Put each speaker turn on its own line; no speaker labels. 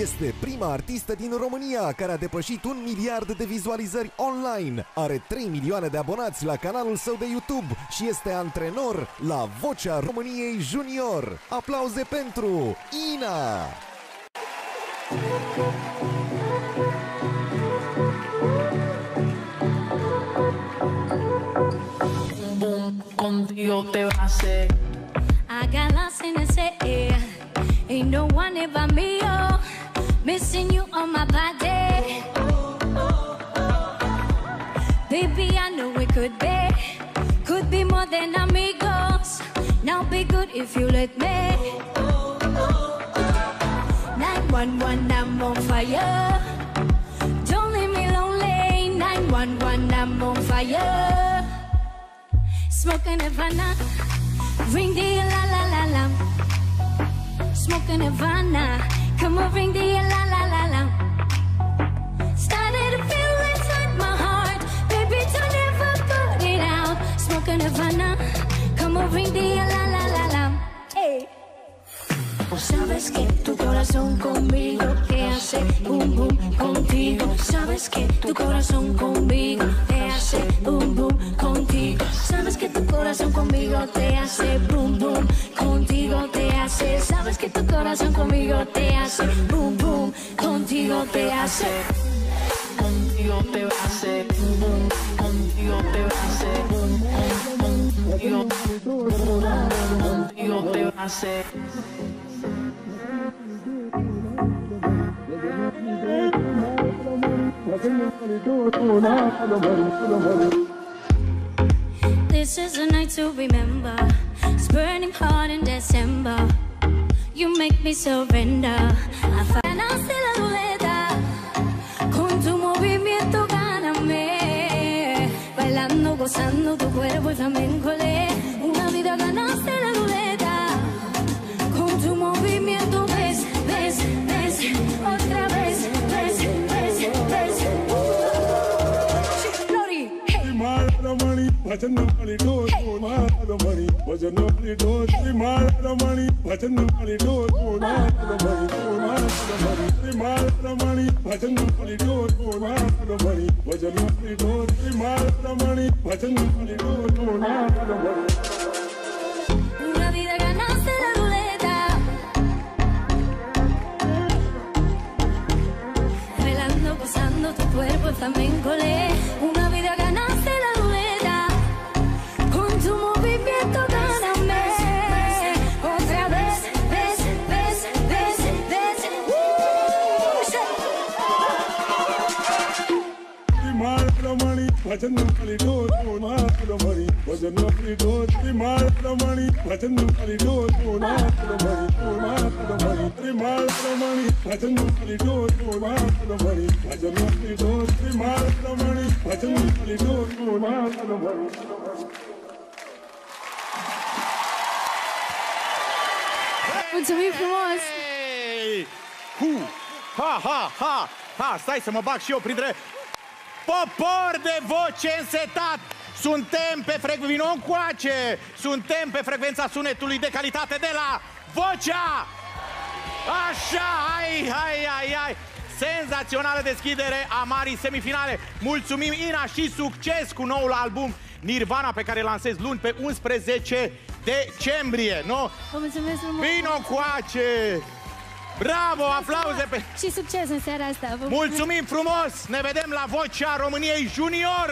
Este prima artistă din România care a depășit un miliard de vizualizări online. Are 3 milioane de abonați la canalul său de YouTube și este antrenor la Vocea României Junior. Aplauze pentru Ina!
boom, contigo te va a hacer.
I got lost in the city. Ain't no one ever me, oh. Could be. Could be more than amigos. Now be good if you let me. 911, I'm on fire. Don't leave me lonely. 911, I'm on fire. Smoking Havana, ring the la la la la. Smoking Havana, come on, ring the la la la the la la la la. Hey. Sabes que tu corazón conmigo te hace boom boom contigo. Sabes que tu corazón conmigo te hace boom boom contigo. Sabes que tu corazón conmigo te hace boom boom contigo te hace. Sabes que tu corazón conmigo te hace boom boom contigo te hace.
Contigo te va a hacer. Boom, contigo te va a hacer. Boom, contigo, contigo te va a hacer.
This is a night to remember. It's burning hot in December. You make me surrender. I ruleta. Con Gozando tu cuerpo y flamenco le.
but you normally don't money. But you don't money. But you don't money. Money. Money. But you don't money. But you don't money. But you don't money.
Una vida
ganada. వచనం కలిడో మాతలమణి వచనం కలిడో మాతలమణి వచనం కలిడో మాతలమణి మాతలమణి త్రిమాతలమణి వచనం కలిడో మాతలమణి వచనం కలిడో మాతలమణి వచనం కలిడో మాతలమణి
Mulțumim frumos!
Hey! Hu! Ha, ha, ha! Ha, stai să mă bag și eu printre Popor de voce însetat! Suntem pe frecvența... Vino încoace! Suntem pe frecvența sunetului de calitate de la Vocea! Așa, hai, hai, hai, hai! Senzațională deschidere a marii semifinale. Mulțumim, Ina, și succes cu noul album Nirvana pe care îl lansez luni pe 11 decembrie, nu?
Vă mulțumesc frumos!
Vino coace! Bravo, aplauze pe...
Și succes în seara asta! Vă
Mulțumim frumos! Ne vedem la Vocea României Junior!